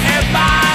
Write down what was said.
have my